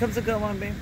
comes a good one, babe.